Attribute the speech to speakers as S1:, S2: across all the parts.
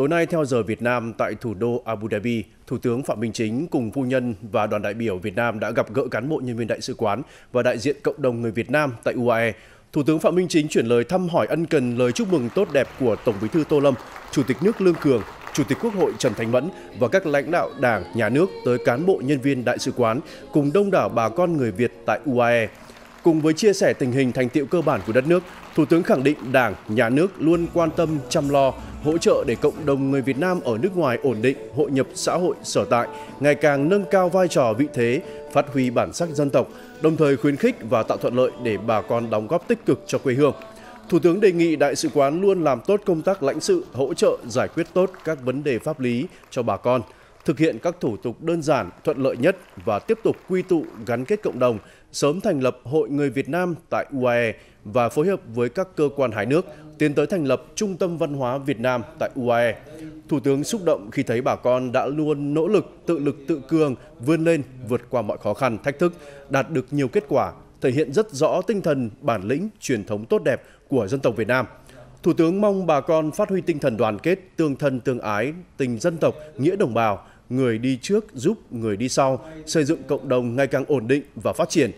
S1: Tối nay theo giờ Việt Nam tại thủ đô Abu Dhabi, Thủ tướng Phạm Minh Chính cùng phu nhân và đoàn đại biểu Việt Nam đã gặp gỡ cán bộ nhân viên đại sứ quán và đại diện cộng đồng người Việt Nam tại UAE. Thủ tướng Phạm Minh Chính chuyển lời thăm hỏi ân cần lời chúc mừng tốt đẹp của Tổng Bí thư Tô Lâm, Chủ tịch nước Lương Cường, Chủ tịch Quốc hội Trần Thanh Mẫn và các lãnh đạo Đảng, Nhà nước tới cán bộ nhân viên đại sứ quán cùng đông đảo bà con người Việt tại UAE. Cùng với chia sẻ tình hình thành tiệu cơ bản của đất nước, Thủ tướng khẳng định Đảng, Nhà nước luôn quan tâm chăm lo, hỗ trợ để cộng đồng người Việt Nam ở nước ngoài ổn định, hội nhập xã hội sở tại, ngày càng nâng cao vai trò vị thế, phát huy bản sắc dân tộc, đồng thời khuyến khích và tạo thuận lợi để bà con đóng góp tích cực cho quê hương. Thủ tướng đề nghị đại sứ quán luôn làm tốt công tác lãnh sự, hỗ trợ giải quyết tốt các vấn đề pháp lý cho bà con, thực hiện các thủ tục đơn giản, thuận lợi nhất và tiếp tục quy tụ gắn kết cộng đồng, sớm thành lập Hội Người Việt Nam tại UAE và phối hợp với các cơ quan hai nước tiến tới thành lập Trung tâm Văn hóa Việt Nam tại UAE. Thủ tướng xúc động khi thấy bà con đã luôn nỗ lực, tự lực tự cường, vươn lên, vượt qua mọi khó khăn, thách thức, đạt được nhiều kết quả, thể hiện rất rõ tinh thần, bản lĩnh, truyền thống tốt đẹp của dân tộc Việt Nam. Thủ tướng mong bà con phát huy tinh thần đoàn kết, tương thân tương ái, tình dân tộc, nghĩa đồng bào, người đi trước giúp người đi sau, xây dựng cộng đồng ngày càng ổn định và phát triển,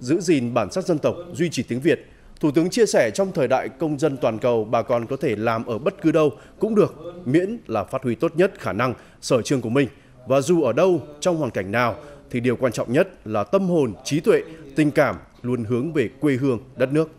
S1: giữ gìn bản sắc dân tộc, duy trì tiếng Việt. Thủ tướng chia sẻ trong thời đại công dân toàn cầu, bà con có thể làm ở bất cứ đâu cũng được, miễn là phát huy tốt nhất khả năng, sở trường của mình. Và dù ở đâu, trong hoàn cảnh nào, thì điều quan trọng nhất là tâm hồn, trí tuệ, tình cảm luôn hướng về quê hương, đất nước.